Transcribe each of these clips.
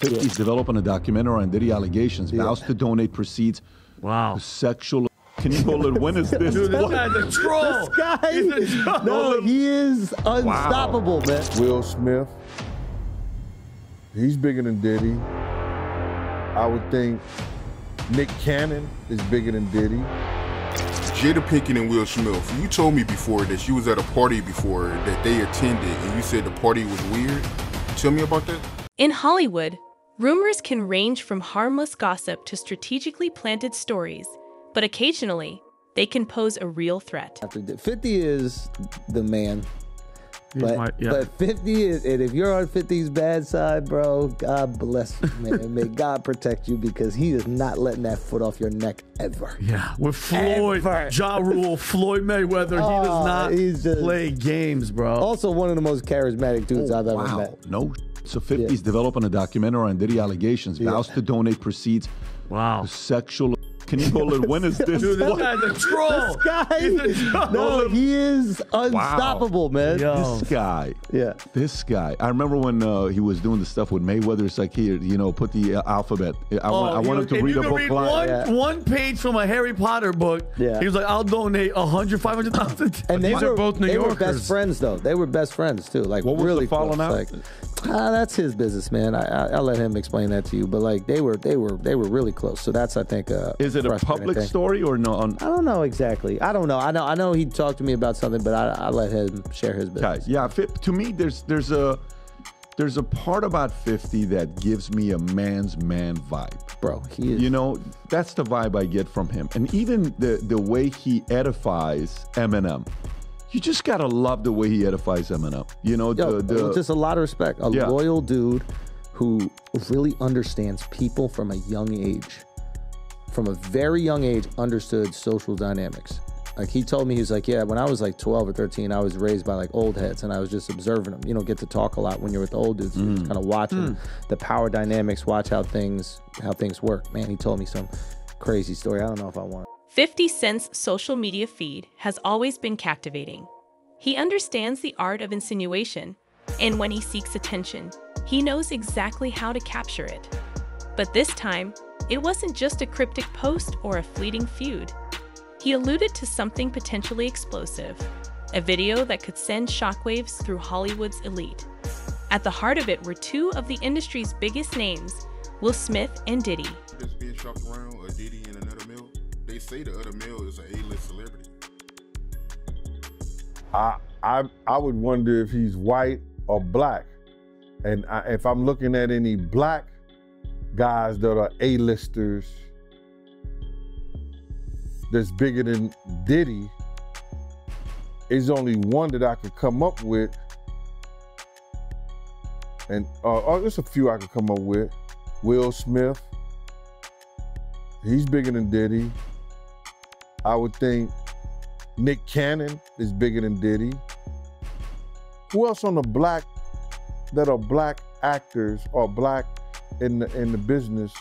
50's developing a documentary on Diddy allegations, vows to donate proceeds Wow. to sexual. Can you hold it? When is this? Dude, this What? guy's a troll. This guy, He's a troll. no, he is unstoppable, man. Will Smith. He's bigger than Diddy. I would think Nick Cannon is bigger than Diddy. Jada Pinkett and Will Smith. You told me before that you was at a party before that they attended, and you said the party was weird. Tell me about that. In Hollywood, rumors can range from harmless gossip to strategically planted stories, but occasionally, they can pose a real threat. 50 is the man. But, my- yeah. but 50 is, and if you're on 50's bad side, bro, God bless you, man. May God protect you because he is not letting that foot off your neck ever. Yeah, with Floyd, Ever. Ja Rule, Floyd Mayweather, he Oh, does not he's just- play games, bro. Also, one of the most charismatic dudes oh, I've ever wow. met. No. So 50's developing a documentary on Diddy allegations, vows to donate proceeds wow. to sexual. Can you hold it? When is this? Dude, this What? guy's a troll. This guy, He's a troll. no, he is unstoppable, man. Yo. This guy. Yeah. This guy. I remember when uh, he was doing the stuff with Mayweather. It's like here, you know, put the uh, alphabet. I, want, I he want him to Oh, read you a book read one, Yeah. one page from a Harry Potter book. Yeah. He was like, I'll donate 100, 500,000. And they These were are both New they were Yorkers. best friends, though. They were best friends too. Like What was the really falling close. out? Like, ah, that's his business, man. I, I, I'll let him explain that to you. But like they were, they were, they were really close. So that's, I think, uh, Is it a public thing. story or no? I don't know exactly. I don't know. I know. I know he talked to me about something, but I, I let him share his business. guys, yeah. To me, there's there's a there's a part about 50 that gives me a man's man vibe. bro. He is. You know, that's the vibe I get from him. And even the the way he edifies Eminem. You just gotta love the way he edifies Eminem. You know, Yo, the, the just a lot of respect. A Yeah. loyal dude who really understands people from a young age. From a very young age, understood social dynamics. Like he told me, he was like, "Yeah, when I was like 12 or 13, I was raised by like old heads, and I was just observing them. You know, get to talk a lot when you're with the old dudes, Mm. kind of watching the power dynamics, watch how things how things work. Man, he told me some crazy story. I don't know if I want. 50 Cent's social media feed has always been captivating. He understands the art of insinuation, and when he seeks attention, he knows exactly how to capture it. But this time, it wasn't just a cryptic post or a fleeting feud. He alluded to something potentially explosive, a video that could send shockwaves through Hollywood's elite. At the heart of it were two of the industry's biggest names, Will Smith and Diddy. That's being shopped around, a Diddy and another mill. They say the other mill is an A-list celebrity. I I I would wonder if he's white or black, and I, if I'm looking at any black guys that are A-listers that's bigger than Diddy, is only one that I could come up with, and uh, oh, there's a few I could come up with. Will Smith, he's bigger than Diddy. I would think Nick Cannon is bigger than Diddy. Who else on the black that are black actors or black in the in the business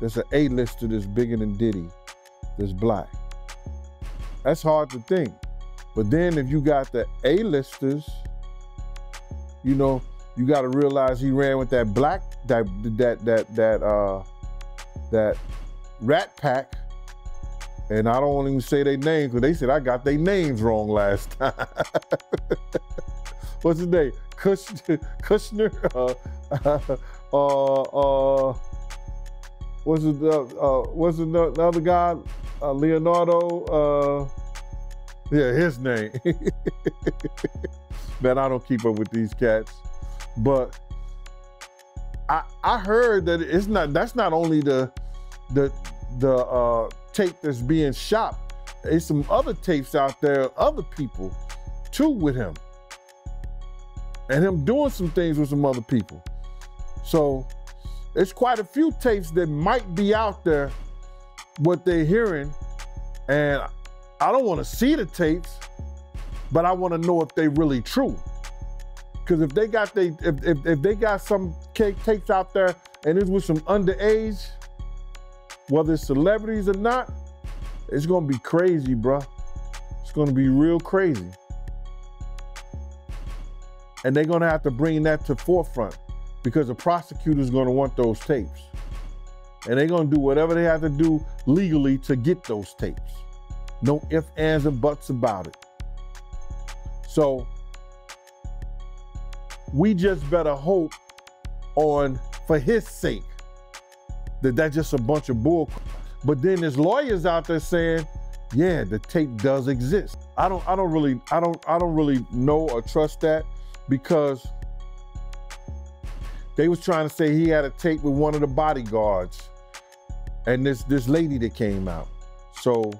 that's an A-lister that's bigger than Diddy that's black? That's hard to think. But then if you got the A-listers, you know, you got to realize he ran with that black that that that that uh that Rat Pack. And I don't even say their names because they said I got their names wrong last time. What's his name? Kushner. Kushner. Uh, uh, uh, what's the uh, what's the, the other guy? Uh, Leonardo. Uh, yeah, his name. Man, I don't keep up with these cats, but I I heard that it's not. That's not only the the the uh, tape that's being shot. There's some other tapes out there, other people too with him. And him doing some things with some other people. So it's quite a few tapes that might be out there, what they're hearing. And I don't want to see the tapes, but I want to know if they really true. Because if they got they if, if, if they got some tapes out there and it's with some underage, whether it's celebrities or not, it's gonna be crazy, bruh. It's gonna be real crazy. And they're gonna have to bring that to forefront. Because the prosecutor's going to want those tapes. And they're going to do whatever they have to do legally to get those tapes. No ifs, ands, and buts about it. So we just better hope on, for his sake, that that's just a bunch of bull. But then there's lawyers out there saying, yeah, the tape does exist. I don't I don't really I don't I don't really know or trust that because they was trying to say he had a tape with one of the bodyguards and this this lady that came out. So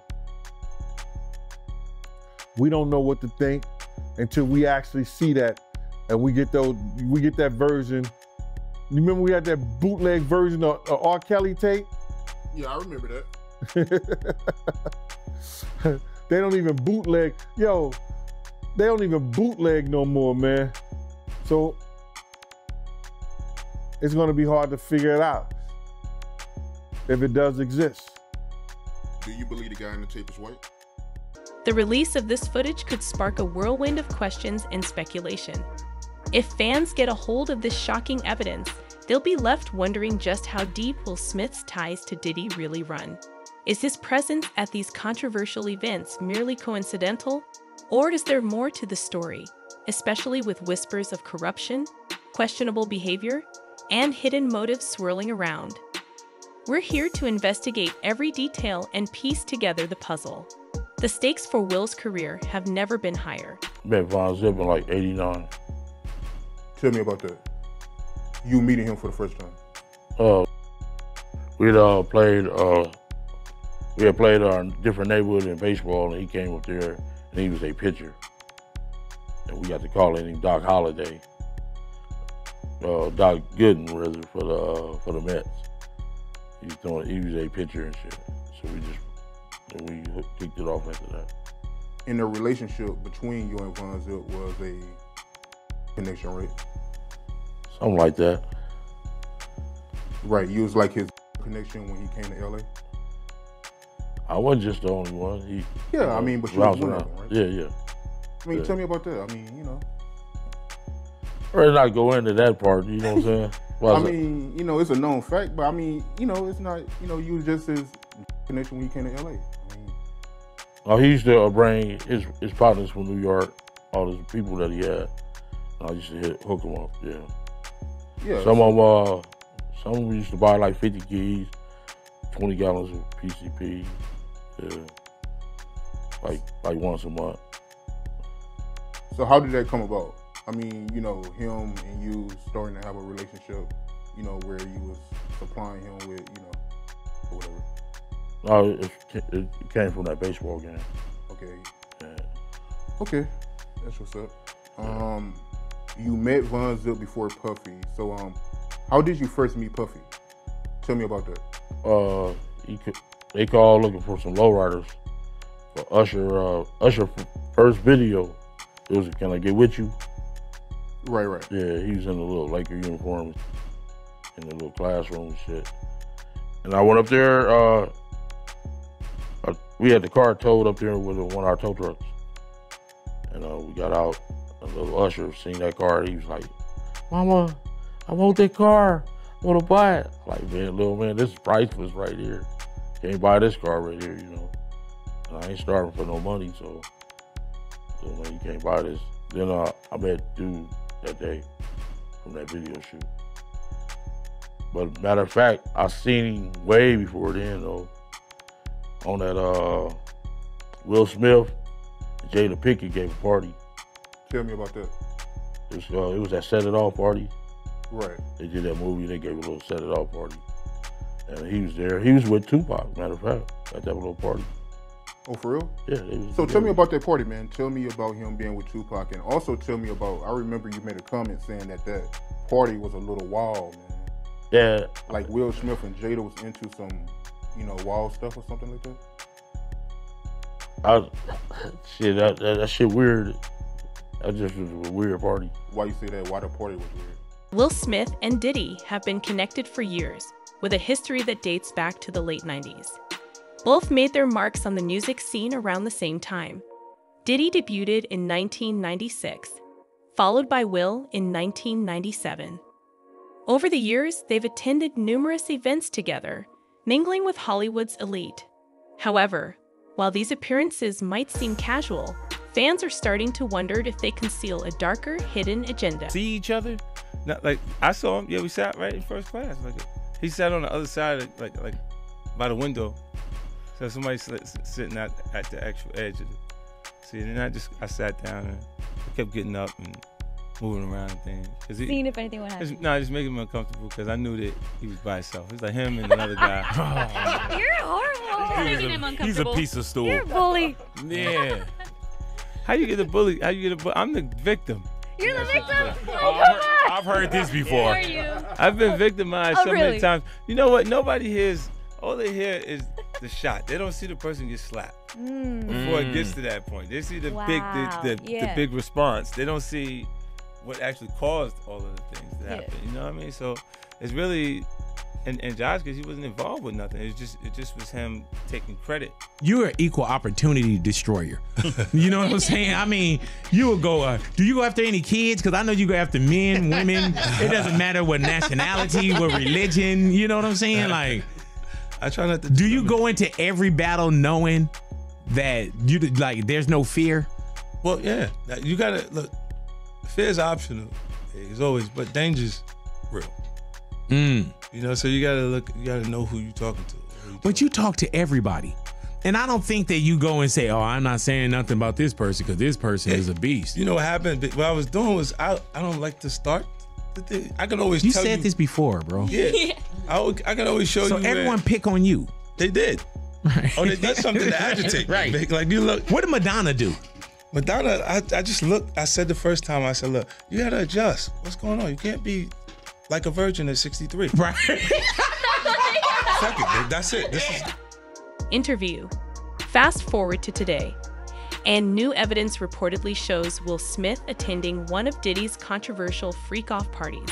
we don't know what to think until we actually see that and we get those we get that version. You remember we had that bootleg version of, of R. Kelly tape? Yeah, I remember that. they don't even bootleg. Yo, they don't even bootleg no more, man. So it's gonna be hard to figure it out if it does exist. Do you believe the guy in the tape is white? The release of this footage could spark a whirlwind of questions and speculation. If fans get a hold of this shocking evidence, they'll be left wondering just how deep will Smith's ties to Diddy really run. Is his presence at these controversial events merely coincidental, or is there more to the story, especially with whispers of corruption, questionable behavior, and hidden motives swirling around? We're here to investigate every detail and piece together the puzzle. The stakes for Will's career have never been higher. Met Von Zip in like 89. Tell me about that. You meeting him for the first time. Uh, we'd uh, played, uh, we had played our different neighborhood in baseball, and he came up there, and he was a pitcher. And we got to call him Doc Holliday. Uh, Doc Gooden, rather, for the, uh, for the Mets. He was, throwing, he was a pitcher and shit. So we just, and we kicked it off after that. And the relationship between you and Von Zip was a connection, right? Something like that. Right. You was like his connection when he came to LA. I wasn't just the only one. He, Yeah, I mean, but you was one of them, right? Yeah, yeah. I mean, Yeah. tell me about that. I mean, you know. Rather not go into that part, you know what I'm saying? Well, I mean, you know, it's a known fact, but I mean, you know, it's not, you know, you was just his connection when he came to LA. I mean, oh, he used to uh, bring his his partners from New York, all the people that he had. I used to hit, hook them up, yeah. yeah. Some of them, uh, some of them used to buy like 50 keys, 20 gallons of PCP, yeah. Like, like once a month. So how did that come about? I mean, you know, him and you starting to have a relationship, you know, where you was supplying him with, you know, whatever. No, it, it came from that baseball game. Okay. Yeah. Okay. That's what's up. Um, you met Von Zip before Puffy. So, um, how did you first meet Puffy? Tell me about that. uh, he could, they called looking for some lowriders for Usher. Uh, Usher first video. It was "Can I Get With You?" Right, right. Yeah, he was in a little Laker uniform, in the little classroom and shit. And I went up there. Uh, uh, we had the car towed up there with one of our tow trucks, and uh, we got out. A little Usher seen that car. He was like, "Mama, I want that car. I want to buy it." Like, man, little man, this is priceless right here. Can't buy this car right here, you know. And I ain't starving for no money, so little man, you can't buy this. Then uh, I met dude that day from that video shoot. But matter of fact, I seen him way before then though. On that uh Will Smith, Jada Pinkett gave a party. Tell me about that. It was, uh, it was that Set It Off party. Right. They did that movie. They gave a little Set It Off party, and he was there. He was with Tupac. Matter of fact, at that little party. Oh, for real? Yeah. So tell me about that party, man. Tell me about him being with Tupac, and also tell me about. I remember you made a comment saying that that party was a little wild, man. Yeah, Like Will Smith and Jada was into some, you know, wild stuff or something like that. I was, shit. That, that that shit weird. That just was a weird party. Why you say that? Why the party was weird? Will Smith and Diddy have been connected for years, with a history that dates back to the late 90s. Both made their marks on the music scene around the same time. Diddy debuted in 1996, followed by Will in 1997. Over the years, they've attended numerous events together, mingling with Hollywood's elite. However, while these appearances might seem casual, fans are starting to wonder if they conceal a darker, hidden agenda. see each other. Not like I saw him. Yeah, we sat right in first class. Like he sat on the other side, of, like like by the window. So somebody's sitting at at the actual edge of the See, and I just I sat down and I kept getting up and moving around and things. Cause he, Seeing if anything would happen. no, just making him uncomfortable because I knew that he was by himself. It was like him and another guy. Oh. You're horrible. He's Making a- him he's a piece of stool. You're a bully. Yeah. How you get a bully? How you get a bully? I'm the victim. You're the victim. Oh, I've come heard, on. I've heard this before. Are you? I've been victimized Oh, so really? many times. You know what? Nobody hears. All they hear is the shot. They don't see the person get slapped Mm. before it gets to that point. They see the Wow, big, the, the, yeah. the big response. They don't see what actually caused all of the things to Yeah. happen. You know what I mean? So it's really. And, and Josh, because he wasn't involved with nothing, it just it just was him taking credit. You're an equal opportunity destroyer. you know what I'm saying? I mean, you will go. Uh, do you go after any kids? Because I know you go after men, women. it doesn't matter what nationality, what religion. You know what I'm saying? Like, I try not to. do you go into every battle knowing that you like there's no fear? Well, yeah. You gotta look. Fear is optional. It's always, but danger's real. Mm. You know, so you gotta look. You gotta know who you're talking to. But you talk to everybody. And I don't think that you go and say, "Oh, I'm not saying nothing about this person because this person is a beast." You know what happened? What I was doing was I I don't like to start. The thing. I can always You tell said you. this before, bro. Yeah. I, would- I can always show So you. where- everyone pick on you. they did. Oh, they, that's something to agitate. Right. big. Like you look. What did Madonna do? Madonna, I, I just looked. I said the first time, I said, look, you gotta adjust. What's going on? You can't be like a virgin at 63. Right. Fuck it, babe. That's it. This is Interview. Fast forward to today, and new evidence reportedly shows Will Smith attending one of Diddy's controversial freak off parties.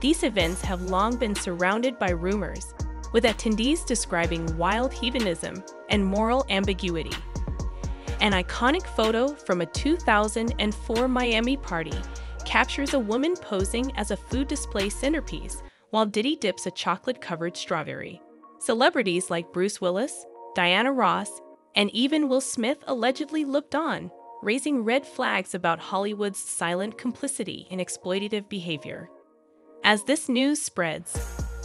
These events have long been surrounded by rumors, with attendees describing wild hedonism and moral ambiguity. An iconic photo from a 2004 Miami party captures a woman posing as a food display centerpiece while Diddy dips a chocolate covered strawberry. Celebrities like Bruce Willis, Diana Ross, and even Will Smith allegedly looked on, raising red flags about Hollywood's silent complicity in exploitative behavior. As this news spreads,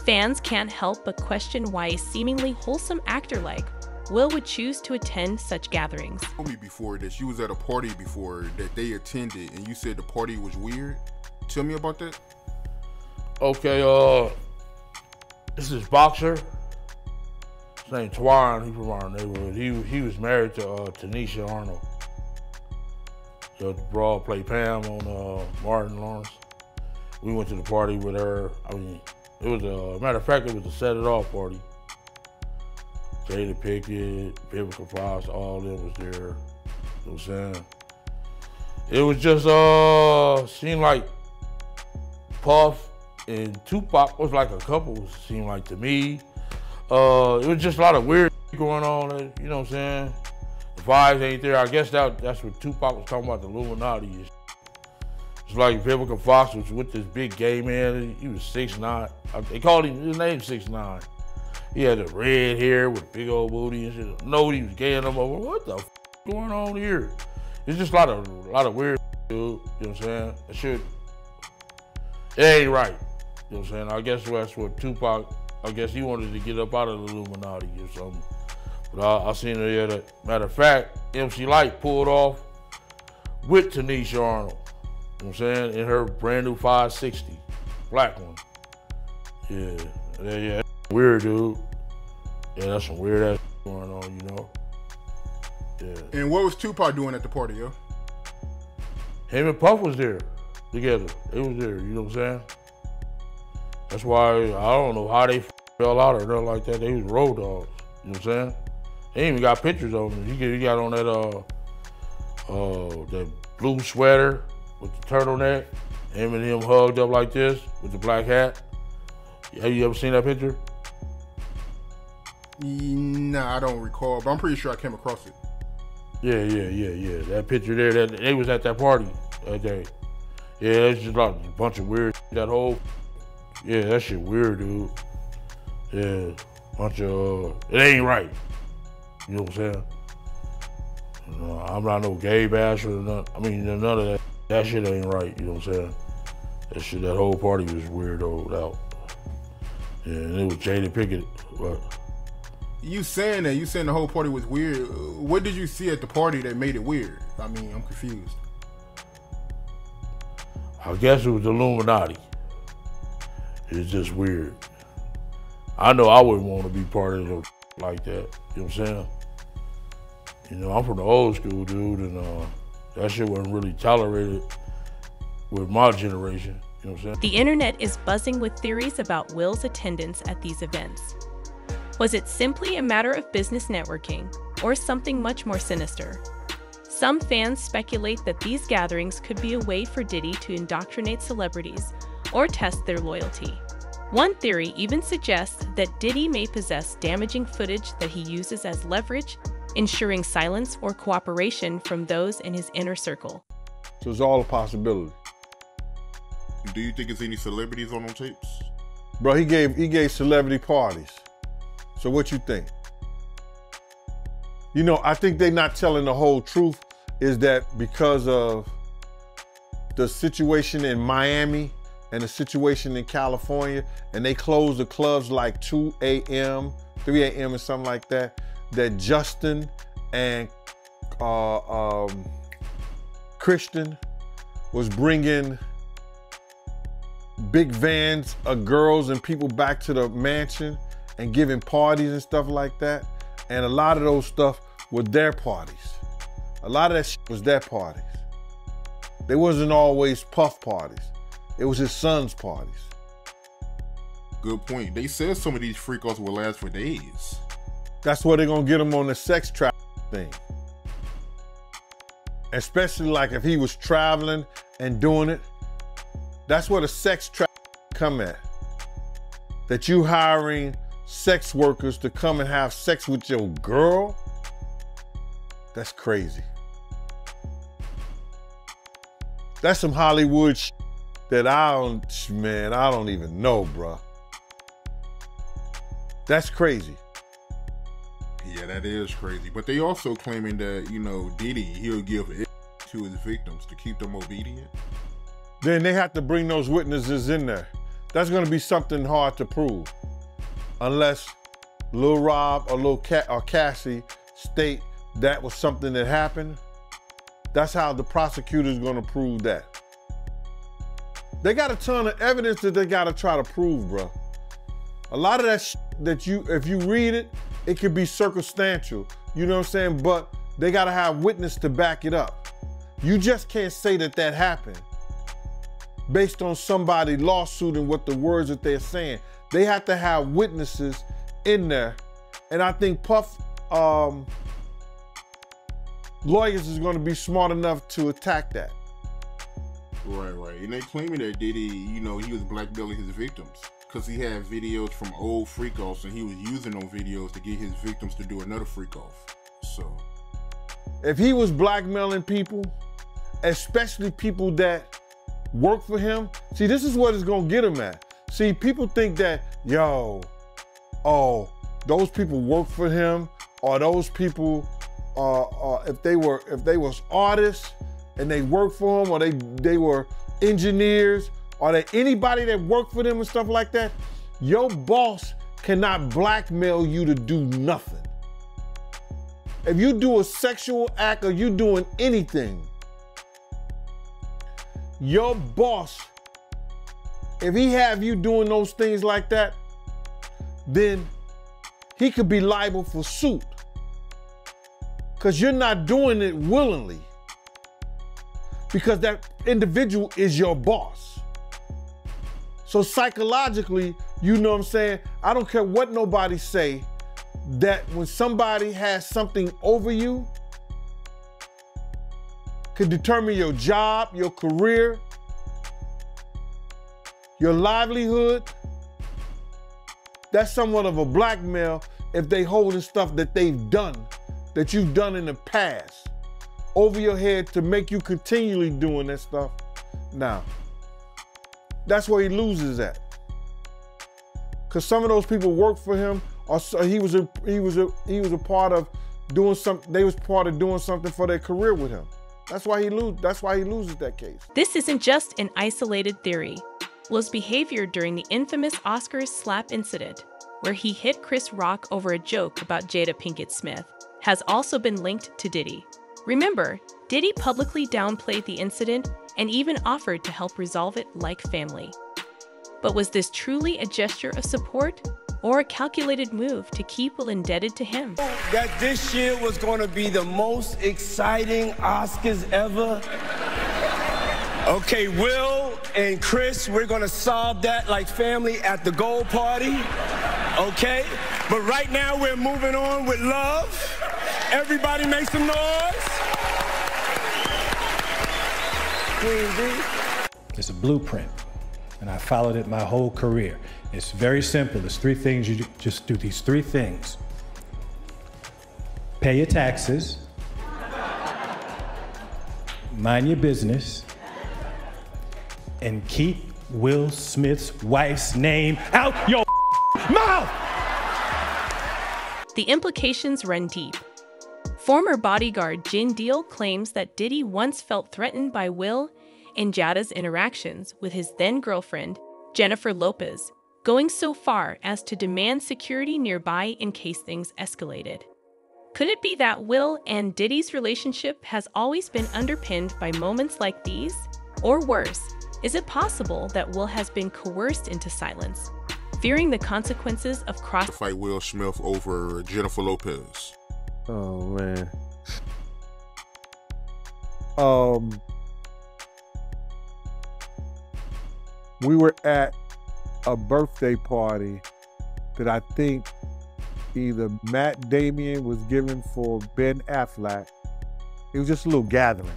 fans can't help but question why a seemingly wholesome actor like Will would choose to attend such gatherings. told me before that you was at a party before that they attended and you said the party was weird. Tell me about that. Okay, uh, this is boxer. His name Twan. He from our neighborhood. He he was married to uh, Tanisha Arnold. The broad played Pam on uh, Martin Lawrence. We went to the party with her. I mean, it was a matter of fact, it was a set it off party. Jada Pickett, Vivica Fox, all of them was there. You know what I'm saying? It was just uh seemed like Puff and Tupac was like a couple, seemed like to me. Uh, it was just a lot of weird going on, uh, you know what I'm saying? The vibes ain't there. I guess that that's what Tupac was talking about, the Illuminati. shit. It's like Vivica Fox was with this big gay man. He was six nine. They called him his name six nine. He had the red hair with big old booty and shit. No, he was gay and I'm over. What the f- going on here? It's just a lot of a lot of weird dude. You know what I'm saying? That shit it ain't right. You know what I'm saying? I guess that's what Tupac, I guess he wanted to get up out of the Illuminati or something. But I, I seen it the other matter of fact, MC Lyte pulled off with Tanisha Arnold. You know what I'm saying? In her brand new 560, black one. Yeah, yeah, yeah. Weird, dude. Yeah, that's some weird ass going on, you know? Yeah. And what was Tupac doing at the party, yo? Him and Puff was there together. They was there, you know what I'm saying? That's why I don't know how they fell out or nothing like that. They was road dogs. You know what I'm saying? They even got pictures of them. He got on that uh uh that blue sweater with the turtleneck. Him and him hugged up like this with the black hat. Have you ever seen that picture? Nah, I don't recall, but I'm pretty sure I came across it. Yeah, yeah, yeah, yeah. That picture there, that they was at that party that day. Yeah, it's just like a bunch of weird. That whole Yeah, that shit weird, dude. Yeah, bunch of uh, it ain't right. You know what I'm saying? You know, I'm not no gay basher. None, I mean, none of that. That shit ain't right. You know what I'm saying? That shit, that whole party was weirdoed out. Yeah, and it was Jada Pickett. But You saying that? You saying the whole party was weird? Uh, What did you see at the party that made it weird? I mean, I'm confused. I guess it was the Illuminati. It's just weird. I know I wouldn't want to be part of no like that. You know what I'm saying? You know, I'm from the old school, dude, and uh, that shit wasn't really tolerated with my generation. You know what I'm saying? The internet is buzzing with theories about Will's attendance at these events. Was it simply a matter of business networking, or something much more sinister? Some fans speculate that these gatherings could be a way for Diddy to indoctrinate celebrities or test their loyalty. One theory even suggests that Diddy may possess damaging footage that he uses as leverage, ensuring silence or cooperation from those in his inner circle. So it's all a possibility. Do you think it's any celebrities on those tapes? Bro, he gave he gave celebrity parties. So what you think? You know, I think they're not telling the whole truth is that because of the situation in Miami and the situation in California, and they closed the clubs like 2 a.m., 3 a.m., or something like that, that Justin and uh, um, Christian was bringing big vans of girls and people back to the mansion and giving parties and stuff like that. And a lot of those stuff were their parties. A lot of that was their parties. They wasn't always puff parties. It was his son's parties. Good point. They said some of these freakouts will last for days. That's where they're gonna get him on the sex trap thing. Especially like if he was traveling and doing it. That's where the sex trap come at. That you hiring sex workers to come and have sex with your girl. That's crazy. That's some Hollywood sh- that I don't, man, I don't even know, bruh. That's crazy. Yeah, that is crazy. But they also claiming that, you know, Diddy, he'll give it to his victims to keep them obedient. then they have to bring those witnesses in there. That's going to be something hard to prove, unless Lil Rod or Lil Cat or Cassie state that was something that happened. That's how the prosecutor's going to prove that. They got a ton of evidence that they got to try to prove, bro. A lot of that that you, if you read it, it could be circumstantial. You know what I'm saying? But they got to have witness to back it up. You just can't say that that happened based on somebody lawsuit and what the words that they're saying. They have to have witnesses in there. And I think Puff um, lawyers is going to be smart enough to attack that. Right, right. And they claiming that Diddy, you know, he was blackmailing his victims because he had videos from old freak offs and he was using those videos to get his victims to do another freak off. So, If he was blackmailing people, especially people that work for him, see, this is what it's going to get him at. See, people think that, yo, oh, those people work for him, or those people, uh, uh, if they were, if they was artists and they work for him, or they they were engineers, or they anybody that worked for them and stuff like that, your boss cannot blackmail you to do nothing. If you do a sexual act or you doing anything, your boss, if he have you doing those things like that, then he could be liable for suit. Because you're not doing it willingly. Because that individual is your boss. So psychologically, you know what I'm saying? I don't care what nobody say, that when somebody has something over you, could determine your job, your career, your livelihood. That's somewhat of a blackmail if they holding stuff that they've done, that you've done in the past, over your head to make you continually doing that stuff. Now, that's where he loses at. because some of those people worked for him, or he was a he was a he was a part of doing something. They was part of doing something for their career with him. That's why he lose. That's why he loses that case. This isn't just an isolated theory. Will's behavior during the infamous Oscars slap incident, where he hit Chris Rock over a joke about Jada Pinkett Smith, has also been linked to Diddy. Remember, Diddy publicly downplayed the incident and even offered to help resolve it like family. But was this truly a gesture of support or a calculated move to keep Will indebted to him? that this year was going to be the most exciting Oscars ever. Okay, Will and Chris, we're going to solve that like family at the gold party. Okay? But right now we're moving on with love. Everybody make some noise. Queen B. It's a blueprint, and I followed it my whole career. It's very simple. There's three things you do- just do. These three things: pay your taxes, mind your business, and keep Will Smith's wife's name out your mouth. The implications run deep. Former bodyguard Gene Deal claims that Diddy once felt threatened by Will and Jada's interactions with his then girlfriend, Jennifer Lopez, going so far as to demand security nearby in case things escalated. Could it be that Will and Diddy's relationship has always been underpinned by moments like these? Or worse, is it possible that Will has been coerced into silence, fearing the consequences of cross Fight Will Smith over Jennifer Lopez. Oh man. Um we were at a birthday party that I think either Matt Damien was giving for Ben Affleck. It was just a little gathering.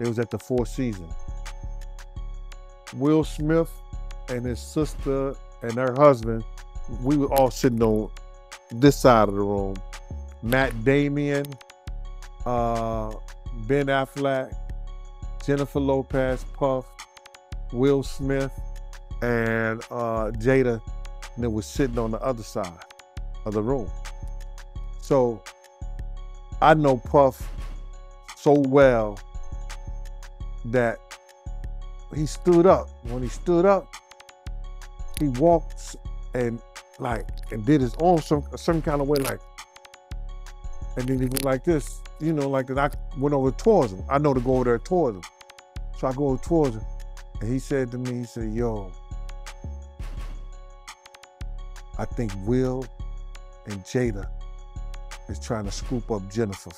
It was at the Four Seasons. Will Smith and his sister and her husband, we were all sitting on this side of the room. Matt Damien, uh, Ben Affleck, Jennifer Lopez, Puff, Will Smith, and uh, Jada, it was sitting on the other side of the room. So I know Puff so well that he stood up. When he stood up, he walked and like and did his own some some kind of way, like and then he went like this, you know, like and I went over towards him. I know to go over there towards him. So I go over towards him. And he said to me, he said, yo, I think Will and Jada is trying to scoop up Jennifer.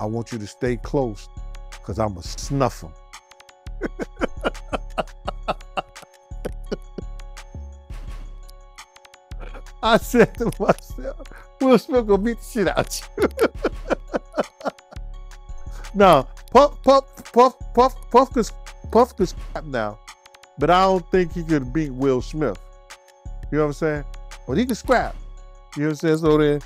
I want you to stay close because I'm going to snuff him. I said to myself, Will Smith gonna beat the shit out you. now, Puff, Puff, Puff, Puff, Puff could, Puff could scrap now, but I don't think he could beat Will Smith. You know what I'm saying? But he could scrap. You know what I'm saying? So then,